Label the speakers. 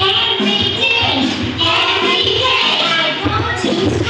Speaker 1: Every day, every day I go to